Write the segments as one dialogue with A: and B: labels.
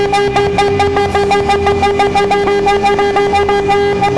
A: Thank you.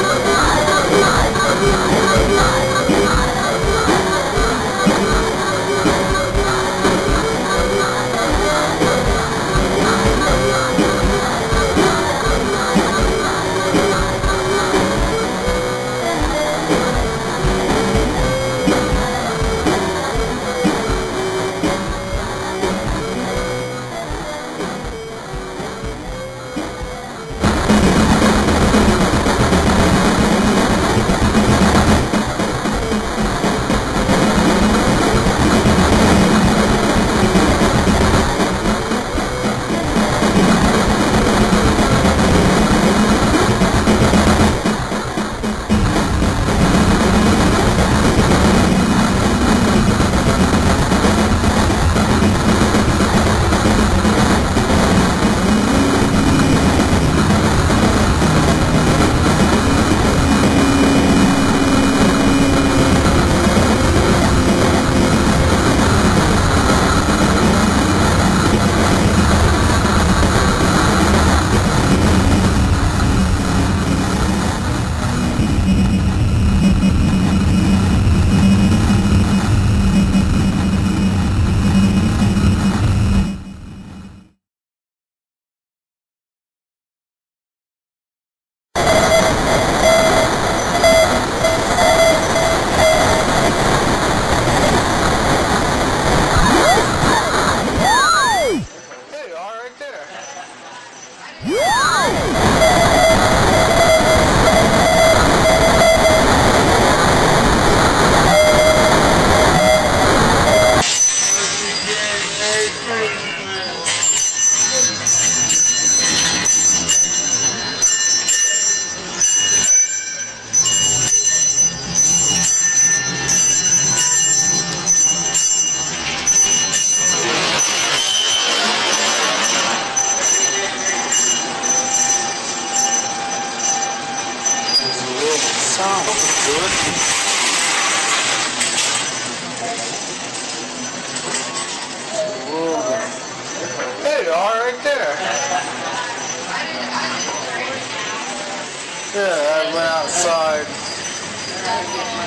A: Yeah, I went outside.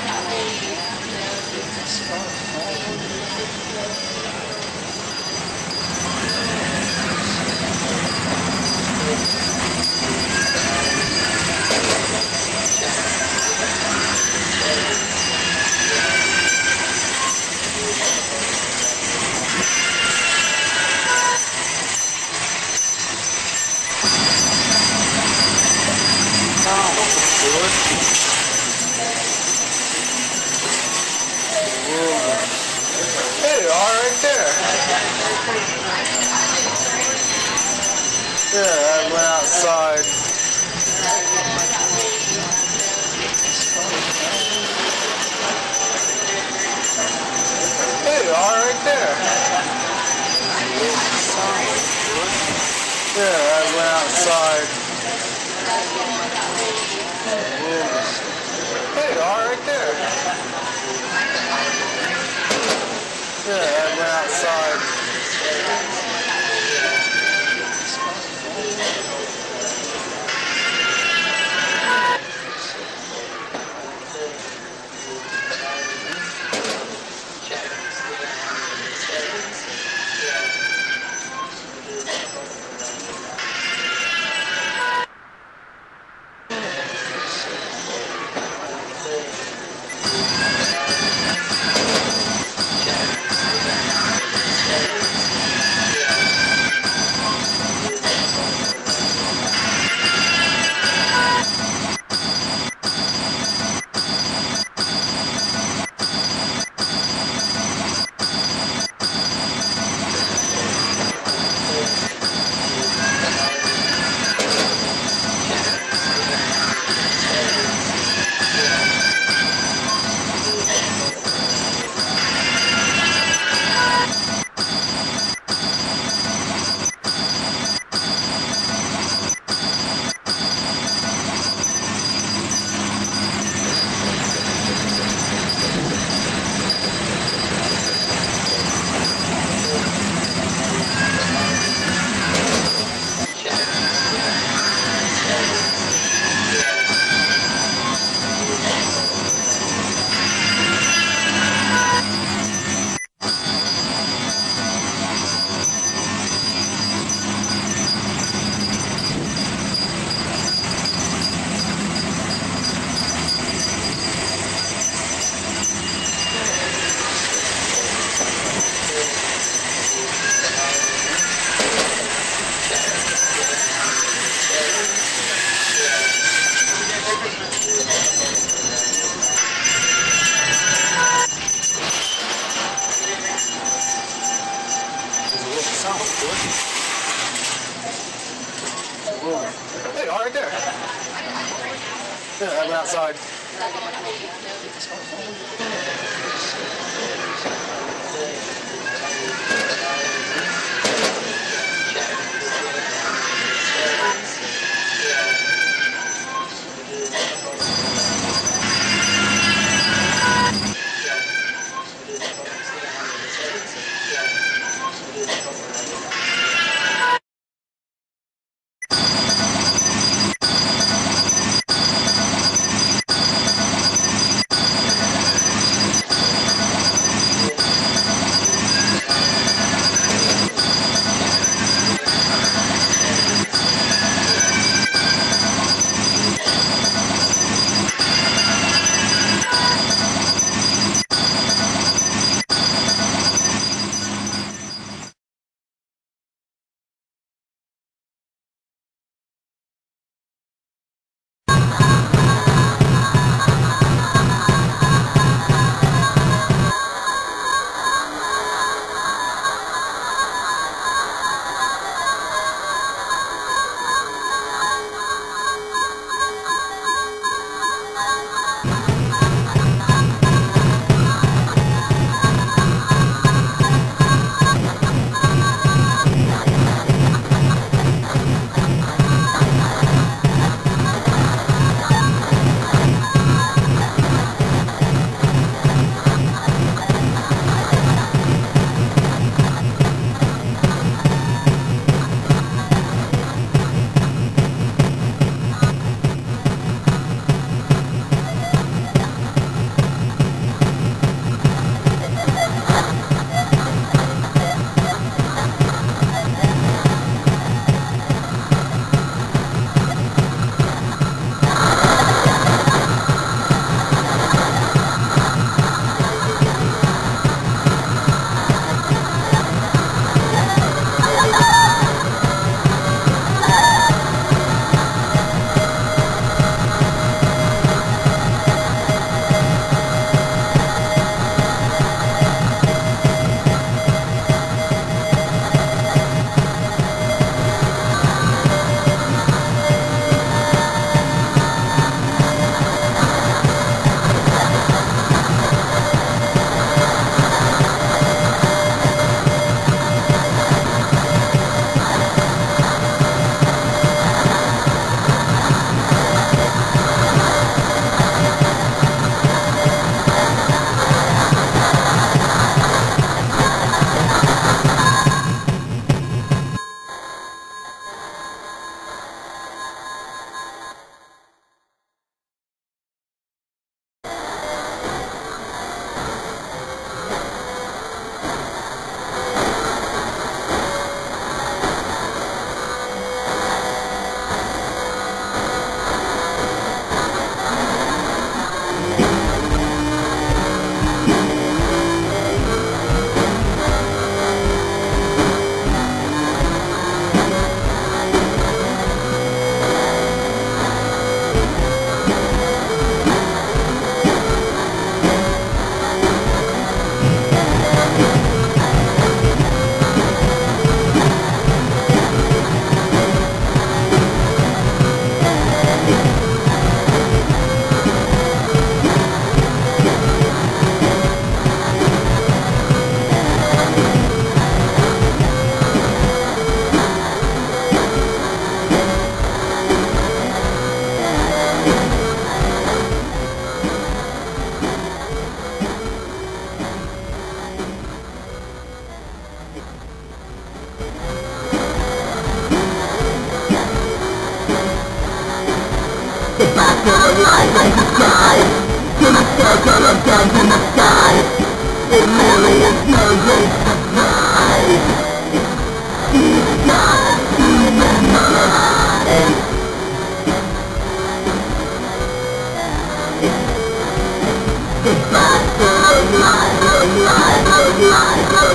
A: board. There there. Yeah, I went outside. Hey, you are, right there. Yeah, I went outside.
B: So.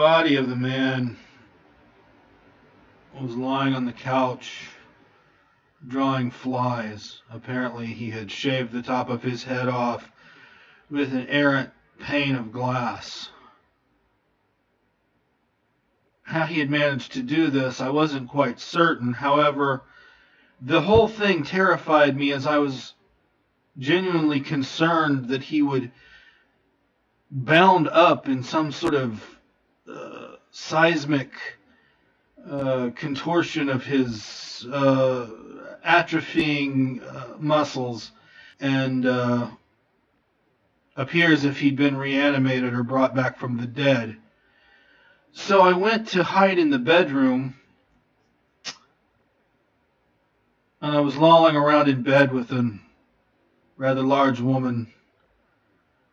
B: body of the man was lying on the couch drawing flies. Apparently, he had shaved the top of his head off with an errant pane of glass. How he had managed to do this, I wasn't quite certain. However, the whole thing terrified me as I was genuinely concerned that he would bound up in some sort of uh, seismic uh, contortion of his uh, atrophying uh, muscles and uh, appear as if he'd been reanimated or brought back from the dead. So I went to hide in the bedroom, and I was lolling around in bed with a rather large woman,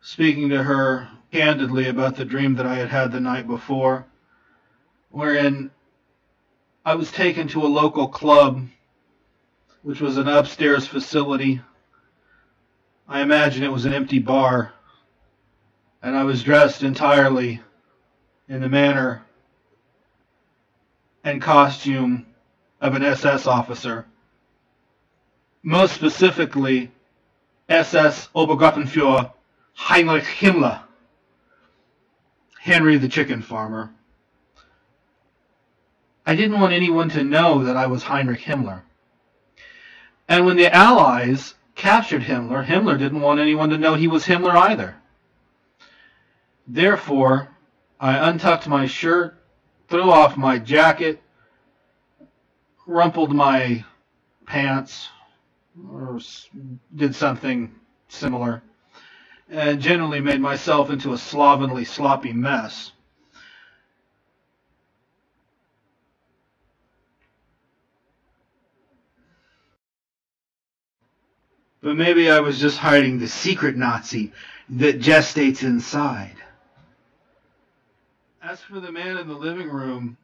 B: speaking to her candidly about the dream that I had had the night before, wherein I was taken to a local club, which was an upstairs facility. I imagine it was an empty bar, and I was dressed entirely in the manner and costume of an SS officer. Most specifically, SS Obergruppenführer Heinrich Himmler, Henry the chicken farmer. I didn't want anyone to know that I was Heinrich Himmler. And when the Allies captured Himmler, Himmler didn't want anyone to know he was Himmler either. Therefore, I untucked my shirt, threw off my jacket, rumpled my pants, or did something similar, and generally made myself into a slovenly, sloppy mess. But maybe I was just hiding the secret Nazi that gestates inside. As for the man in the living room,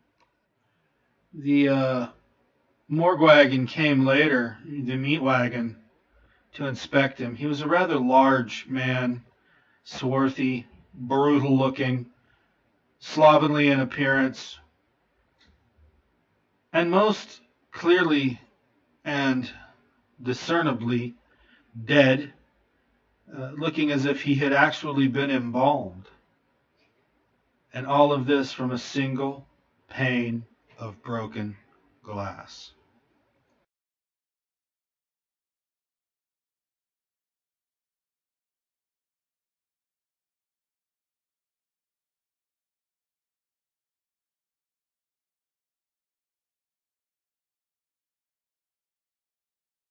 B: the uh, morgue wagon came later, the meat wagon, to inspect him. He was a rather large man, swarthy, brutal looking, slovenly in appearance, and most clearly and discernibly dead, uh, looking as if he had actually been embalmed. And all of this from a single pane of broken glass.